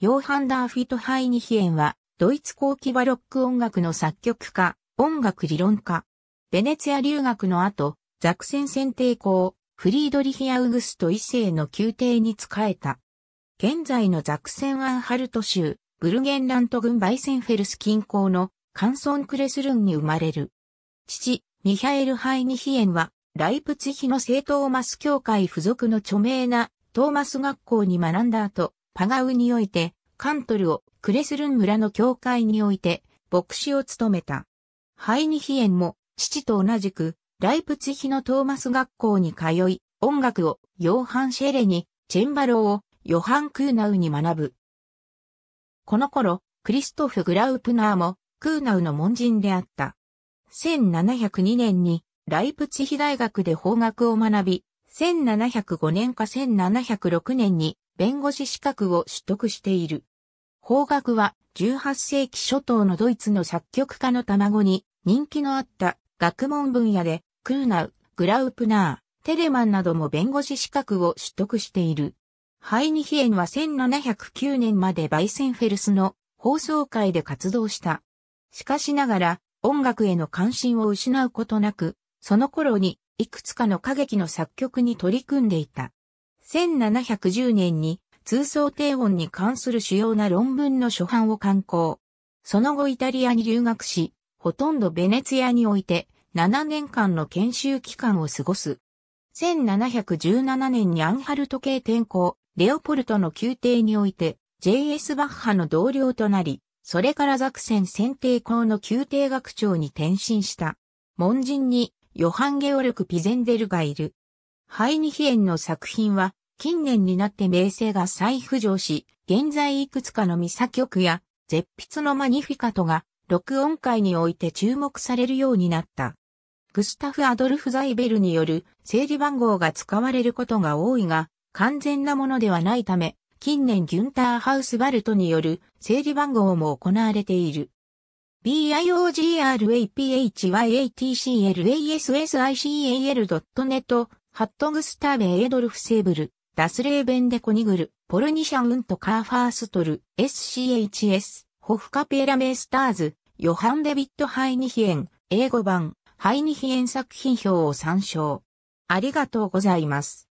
ヨーハン・ダーフィト・ハイニヒエンは、ドイツ後期バロック音楽の作曲家、音楽理論家。ベネツィア留学の後、ザクセン選帝侯、フリードリヒ・アウグスト一世の宮廷に仕えた。現在のザクセン・アンハルト州、ブルゲンラント郡バイセンフェルス近郊のカンソンクレスルンに生まれる。父、ミハエル・ハイニヒエンは、ライプツィヒの聖トーマス教会付属の著名なトーマス学校に学んだ後、ペガウにおいて、カントルをクレスルン村の教会において、牧師を務めた。ハイニヒエンも、父と同じく、ライプツヒのトーマス学校に通い、音楽をヨーハン・シェレに、チェンバロをヨハン・クーナウに学ぶ。この頃、クリストフ・グラウプナーも、クーナウの門人であった。1702年に、ライプツヒ大学で法学を学び、1705年か1706年に弁護士資格を取得している。邦楽は18世紀初頭のドイツの作曲家の卵に人気のあった学問分野でクーナウ、グラウプナー、テレマンなども弁護士資格を取得している。ハイニヒエンは1709年までバイセンフェルスの放送会で活動した。しかしながら音楽への関心を失うことなく、その頃にいくつかの歌劇の作曲に取り組んでいた。1710年に通奏低音に関する主要な論文の初版を刊行。その後イタリアに留学し、ほとんどベネツィアにおいて7年間の研修期間を過ごす。1717年にアンハルト系転校、レオポルトの宮廷において J.S. バッハの同僚となり、それからザクセン選定校の宮廷学長に転身した。門人にヨハン・ゲオルク・ピゼンデルがいる。ハイニヒエンの作品は近年になって名声が再浮上し、現在いくつかのミサ曲や絶筆のマニフィカトが録音会において注目されるようになった。グスタフ・アドルフ・ザイベルによる整理番号が使われることが多いが、完全なものではないため、近年ギュンター・ハウスバルトによる整理番号も行われている。biographyatclasssical.net ハットグスターベ・エドルフ・セーブル、ダスレーベンデ・コニグル、ポルニシャン・ウント・カーファーストル、SCHS、ホフカピエラ・メースターズ、ヨハン・デビット・ハイニヒエン、英語版、ハイニヒエン作品表を参照。ありがとうございます。